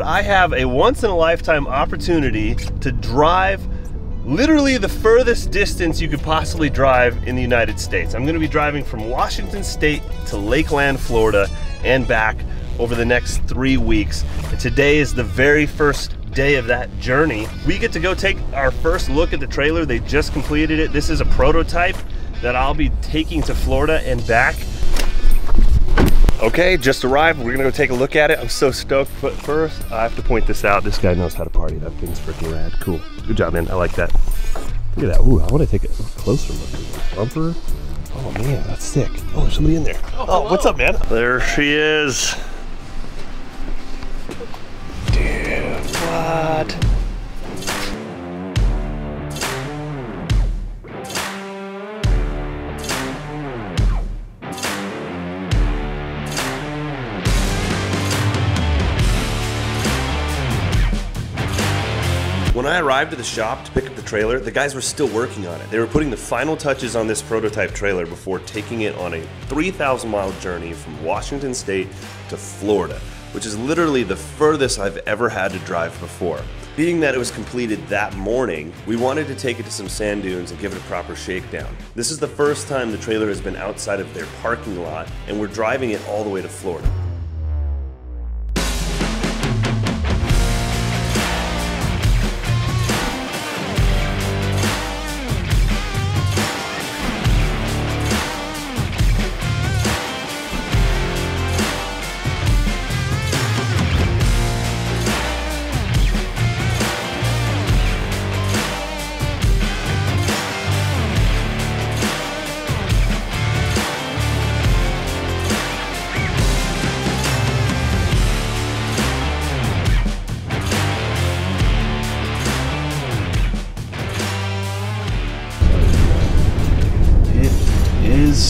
I have a once in a lifetime opportunity to drive literally the furthest distance you could possibly drive in the United States. I'm gonna be driving from Washington State to Lakeland, Florida and back over the next three weeks. And today is the very first day of that journey. We get to go take our first look at the trailer. They just completed it. This is a prototype that I'll be taking to Florida and back. Okay, just arrived. We're gonna go take a look at it. I'm so stoked. But first, I have to point this out. This guy knows how to party. That thing's freaking rad. Cool. Good job, man. I like that. Look at that. Ooh, I want to take a closer look. Bumper. Oh man, that's sick. Oh, there's somebody in there. Oh, what's up, man? There she is. Dude, what? When I arrived at the shop to pick up the trailer, the guys were still working on it. They were putting the final touches on this prototype trailer before taking it on a 3,000 mile journey from Washington State to Florida, which is literally the furthest I've ever had to drive before. Being that it was completed that morning, we wanted to take it to some sand dunes and give it a proper shakedown. This is the first time the trailer has been outside of their parking lot, and we're driving it all the way to Florida.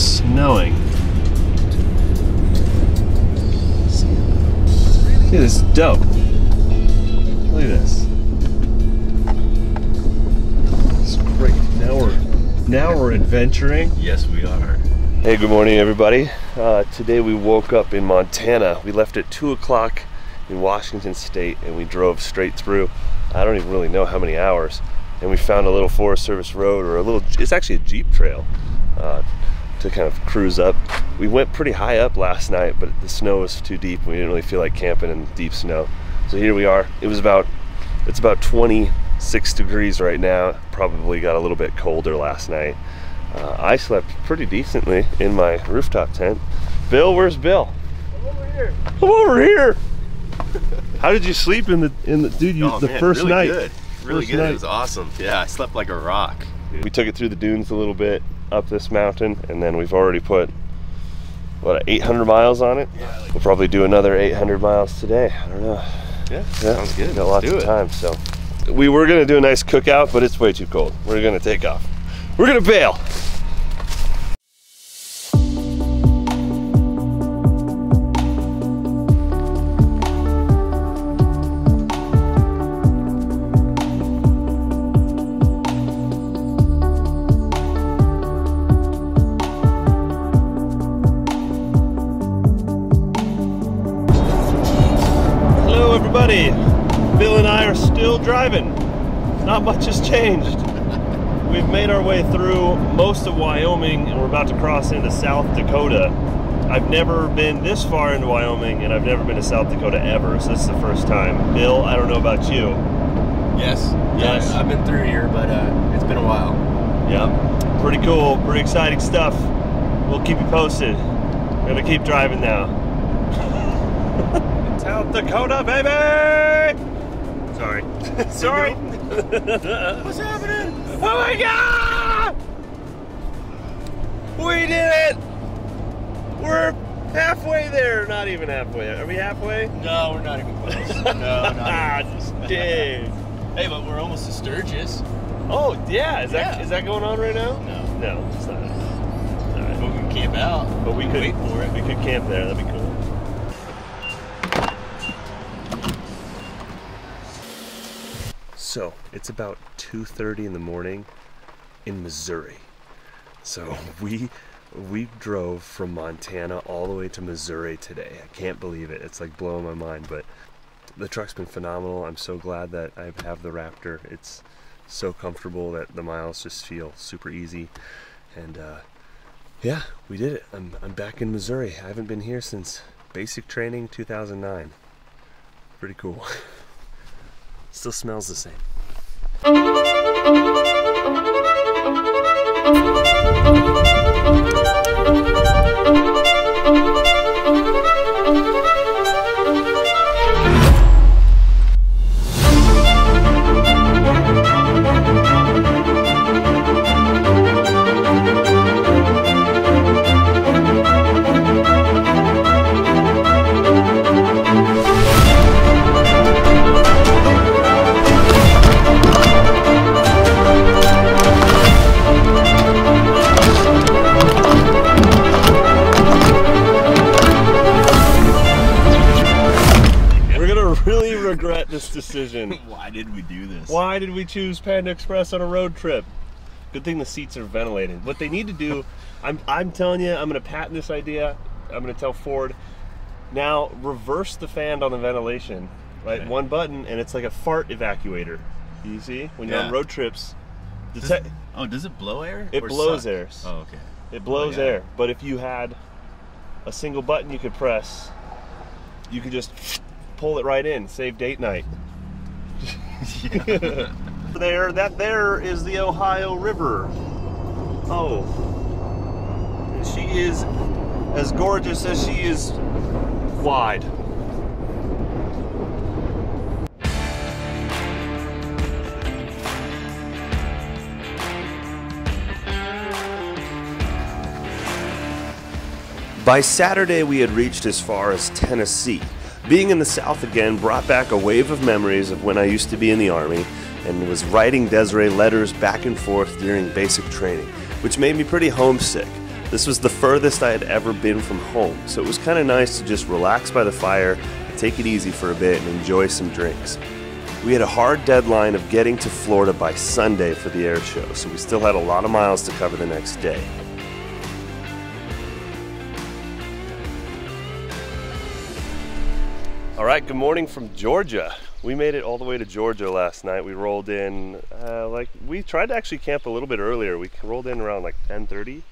Snowing. Look at this dope. Look at this. It's great. Now we're now we're adventuring. Yes, we are. Hey, good morning, everybody. Uh, today we woke up in Montana. We left at two o'clock in Washington State, and we drove straight through. I don't even really know how many hours, and we found a little Forest Service road, or a little. It's actually a Jeep trail. Uh, to kind of cruise up. We went pretty high up last night, but the snow was too deep. We didn't really feel like camping in deep snow. So here we are. It was about it's about 26 degrees right now. Probably got a little bit colder last night. Uh, I slept pretty decently in my rooftop tent. Bill, where's Bill? I'm over here. Come over here. How did you sleep in the in the dude? You, oh, the man, first really night. Good. Really First good. night. It was awesome. Yeah, I slept like a rock. We took it through the dunes a little bit up this mountain, and then we've already put what 800 miles on it. Yeah, like- We'll probably do another 800 miles today. I don't know. Yeah, Yeah, sounds good. Got Let's lots of it. time, so we were gonna do a nice cookout, but it's way too cold. We're gonna take off. We're gonna bail. Bill and I are still driving. Not much has changed. We've made our way through most of Wyoming and we're about to cross into South Dakota. I've never been this far into Wyoming and I've never been to South Dakota ever, so this is the first time. Bill, I don't know about you. Yes. Yes. I've been through here, but uh, it's been a while. Yeah. Pretty cool, pretty exciting stuff. We'll keep you posted. We're Gonna keep driving now. South Dakota, baby! Sorry. Sorry. What's happening? Oh my god! We did it! We're halfway there. Not even halfway. Are we halfway? No, we're not even close. no, ah, not even. dang. Hey, but we're almost to Sturgis. Oh, yeah. Is that Yeah. is that going on right now? No. No, it's not. But we can camp out. But we could wait for it. We could camp there. That'd be cool. So it's about 2:30 in the morning in Missouri. So we we drove from Montana all the way to Missouri today. I can't believe it. It's like blowing my mind, but the truck's been phenomenal. I'm so glad that I have the Raptor. It's so comfortable that the miles just feel super easy. And uh, yeah, we did it. I'm, I'm back in Missouri. I haven't been here since basic training 2009. Pretty cool. Still smells the same. This decision. Why did we do this? Why did we choose Panda Express on a road trip? Good thing the seats are ventilated. What they need to do, I'm, I'm telling you, I'm gonna patent this idea. I'm gonna tell Ford. Now reverse the fan on the ventilation, right? Okay. One button, and it's like a fart evacuator. You see, when you're on road trips, Does it, oh, does it blow air? It blows suck? air. Oh, okay. it blows oh, yeah. air. But if you had a single button you could press, you could just pull it right in. Save date night. there, that there is the Ohio River. Oh. She is as gorgeous as she is wide. By Saturday, we had reached as far as Tennessee. Being in the South again brought back a wave of memories of when I used to be in the Army and was writing Desiree letters back and forth during basic training, which made me pretty homesick. This was the furthest I had ever been from home, so it was kind of nice to just relax by the fire, take it easy for a bit, and enjoy some drinks. We had a hard deadline of getting to Florida by Sunday for the air show, so we still had a lot of miles to cover the next day. All right, good morning from Georgia. We made it all the way to Georgia last night. We rolled in, uh, like we tried to actually camp a little bit earlier. We rolled in around like 10:30,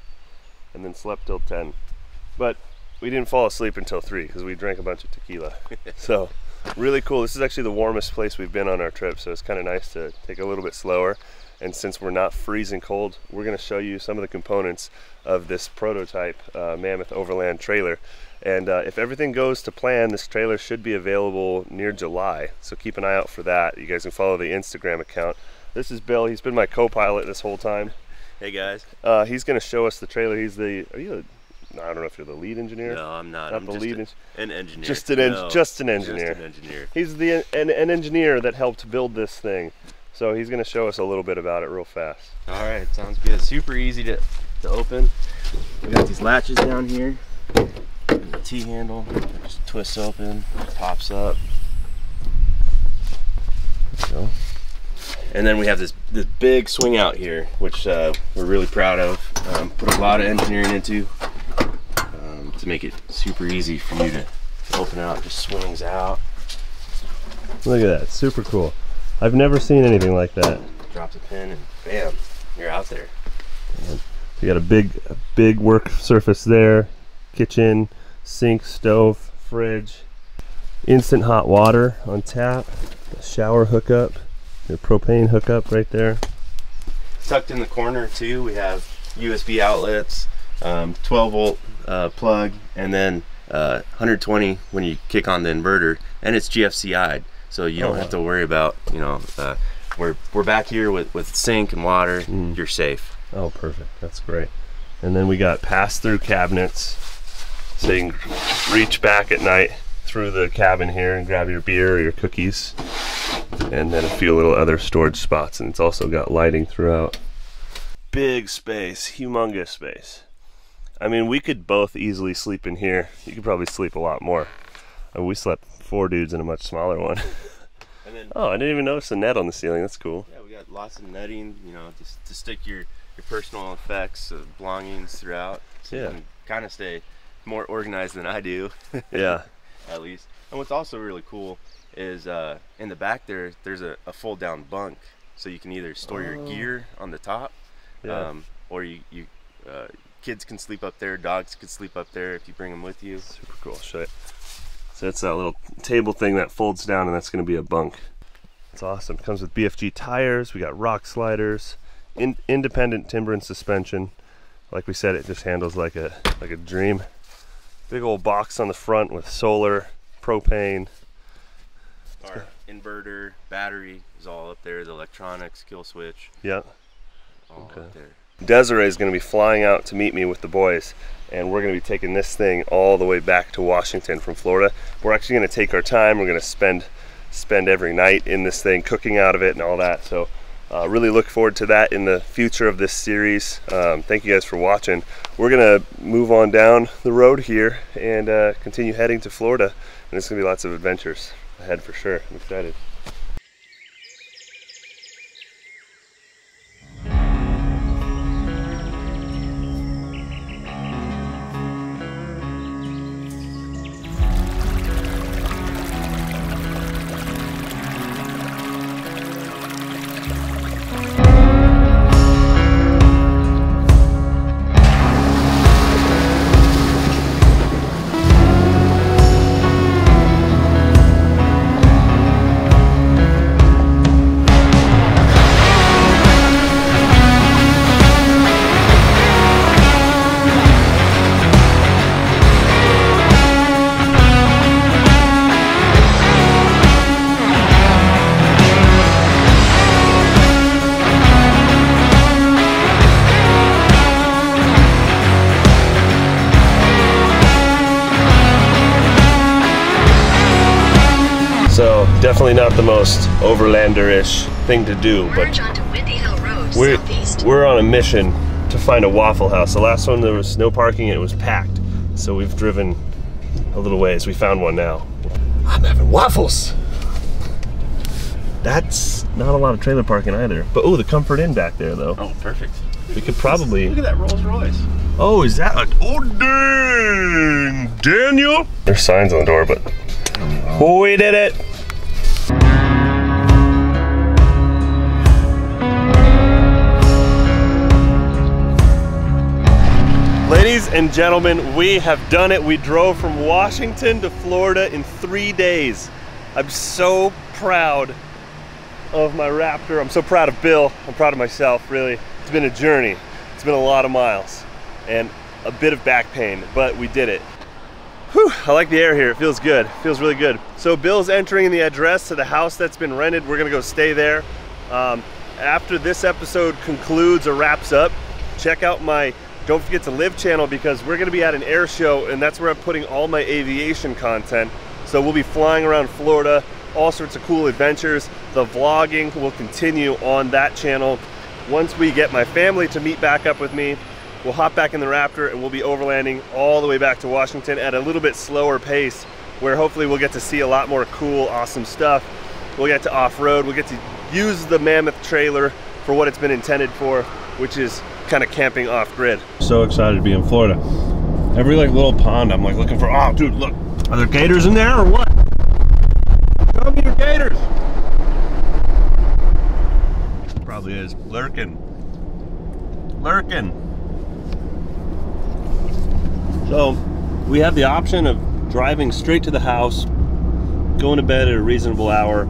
and then slept till 10. But we didn't fall asleep until three because we drank a bunch of tequila. so really cool. This is actually the warmest place we've been on our trip, so it's kind of nice to take a little bit slower. And since we're not freezing cold, we're going to show you some of the components of this prototype uh, Mammoth Overland trailer. And uh, if everything goes to plan, this trailer should be available near July. So keep an eye out for that. You guys can follow the Instagram account. This is Bill. He's been my co-pilot this whole time. Hey guys. Uh, he's going to show us the trailer. He's the. Are you? A, I don't know if you're the lead engineer. No, I'm not. Not I'm the just lead a- an engineer. just an en- No, just an engineer. Just an engineer. He's the an, an engineer that helped build this thing. So he's going to show us a little bit about it real fast. All right, sounds good. Super easy to, to open. We got these latches down here. And the T handle just twists open, pops up. So, and then we have this this big swing out here, which uh, we're really proud of. Um, put a lot of engineering into um, to make it super easy for you to, open out. It just swings out. Look at that. Super cool. I've never seen anything like that. Drop the pin and bam, you're out there. You got a big, a big work surface there. Kitchen, sink, stove, fridge, instant hot water on tap, shower hookup, your propane hookup right there. tucked in the corner too we have usb outlets um, 12 volt uh, plug and then uh, 120 when you kick on the inverter and it's gfci'd so you don't Oh, have to worry about you know uh, we're, we're back here with, with sink and water Mm. you're safe Oh, perfect. That's great. And then we got pass-through cabinets, so you can reach back at night through the cabin here and grab your beer or your cookies, and then a few little other storage spots. And it's also got lighting throughout. Big space, humongous space. I mean, we could both easily sleep in here. You could probably sleep a lot more. Uh, we slept four dudes in a much smaller one. and then oh, I didn't even notice the net on the ceiling. That's cool. yeah we got lots of netting you know just to stick your your personal effects uh, belongings throughout so Yeah. you can kind of stay more organized than i do Yeah. at least. And what's also really cool is uh, in the back there. There's a, a fold down bunk, so you can either store your gear on the top, Yeah. um, or you you uh, kids can sleep up there. Dogs can sleep up there if you bring them with you. Super cool. Show it. So it's that little table thing that folds down, and that's going to be a bunk. It's awesome. Comes with BFG tires. We got rock sliders, in, independent Timbren suspension. Like we said, it just handles like a like a dream. Big old box on the front with solar, propane. Our inverter, battery is all up there. The electronics, kill switch, Yeah. all Okay. Desiree is going to be flying out to meet me with the boys, and we're going to be taking this thing all the way back to Washington from Florida. We're actually going to take our time. We're going to spend spend every night in this thing, cooking out of it and all that. So, uh, really look forward to that in the future of this series. Um, thank you guys for watching. We're going to move on down the road here and uh, continue heading to Florida, and going to be lots of adventures ahead for sure. I'm excited. Definitely not the most overlander-ish thing to do, but Merge onto Windy Hill Road, We're, southeast. we're on a mission to find a Waffle House. The last one there was no parking and it was packed. So we've driven a little ways. We found one now. I'm having waffles. That's not a lot of trailer parking either. But oh, the Comfort Inn back there though. Oh, perfect. We could probably. Look at that Rolls Royce. Oh, is that? A, oh, dang, Daniel. There's signs on the door, but oh, we did it. Ladies and gentlemen, we have done it. We drove from Washington to Florida in three days. I'm so proud of my Raptor. I'm so proud of Bill. I'm proud of myself, really. It's been a journey. It's been a lot of miles and a bit of back pain, but we did it. Whew, I like the air here. It feels good. It feels really good. So Bill's entering the address to the house that's been rented. We're gonna go stay there. Um, after this episode concludes or wraps up, check out my Don't Forget to Live channel because we're gonna be at an air show and that's where I'm putting all my aviation content. So we'll be flying around Florida, all sorts of cool adventures. The vlogging will continue on that channel. Once we get my family to meet back up with me, we'll hop back in the Raptor and we'll be overlanding all the way back to Washington at a little bit slower pace where hopefully we'll get to see a lot more cool, awesome stuff. We'll get to off-road, we'll get to use the Mammoth trailer for what it's been intended for, which is kind of camping off-grid. So excited to be in Florida. Every like little pond I'm like looking for, oh dude, look, are there gators in there or what? Show me your gators. Probably is lurking. Lurking. So we have the option of driving straight to the house, going to bed at a reasonable hour,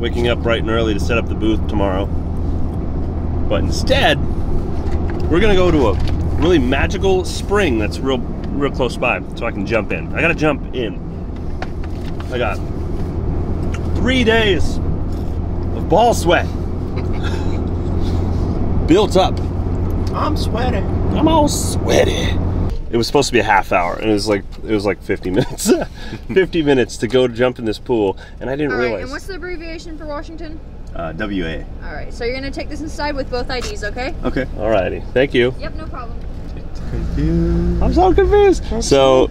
waking up bright and early to set up the booth tomorrow. But instead, we're gonna go to a really magical spring that's real real close by so I can jump in. I gotta jump in. I got three days of ball sweat built up. I'm sweating. I'm all sweaty. It was supposed to be a half hour, and it was like it was like 50 minutes. 50 minutes to go to jump in this pool, and I didn't All right, realize. and what's the abbreviation for Washington? Uh, WA. All right, so you're gonna take this inside with both IDs, okay? Okay. Alrighty, thank you. Yep, no problem. I'm so confused. so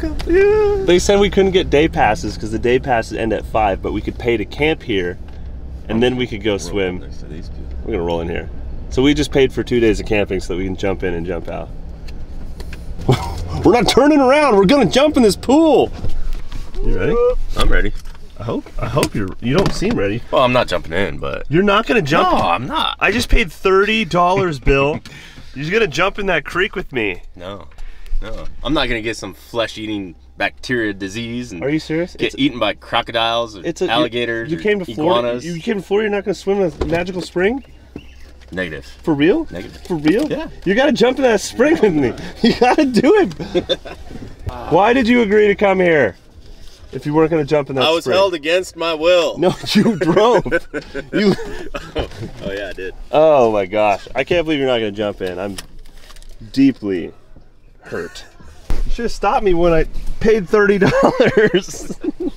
they said we couldn't get day passes because the day passes end at five, but we could pay to camp here, and then we could go swim. Next to these. We're gonna roll in here. So we just paid for two days of camping so that we can jump in and jump out. We're not turning around. We're gonna jump in this pool. You ready? I'm ready. I hope I hope you're you don't seem ready. Well, I'm not jumping in, but You're not gonna jump. no, I'm not. I just paid thirty dollars, Bill. You're gonna jump in that creek with me. No, no, I'm not gonna get some flesh-eating bacteria disease and Are you serious? get eaten by crocodiles or it's a alligators. You, or came to Florida. You came to Florida. You're not gonna swim in a magical spring Negative. for real? Negative. For real? Yeah. You gotta jump in that spring with me. You gotta do it. Why did you agree to come here? If you weren't gonna jump in that I was spring? held against my will. No, you drove. you. Oh yeah, I did. Oh my gosh! I can't believe you're not gonna jump in. I'm deeply hurt. You should have stopped me when I paid thirty dollars.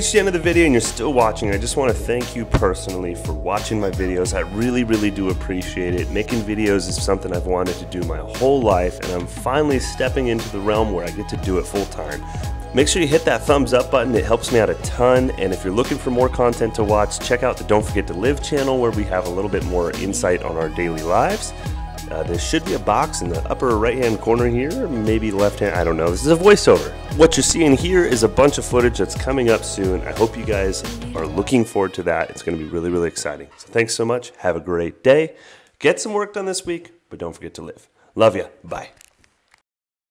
reached the end of the video and you're still watching, I just want to thank you personally for watching my videos. I really, really do appreciate it. Making videos is something I've wanted to do my whole life, and I'm finally stepping into the realm where I get to do it full time. Make sure you hit that thumbs up button, it helps me out a ton. And if you're looking for more content to watch, check out the Don't Forget to Live channel where we have a little bit more insight on our daily lives. Uh, there should be a box in the upper right hand corner here, maybe left hand, I don't know. This is a voiceover. What you're seeing here is a bunch of footage that's coming up soon. I hope you guys are looking forward to that. It's going to be really, really exciting. So thanks so much. Have a great day. Get some work done this week, but don't forget to live. Love ya. Bye.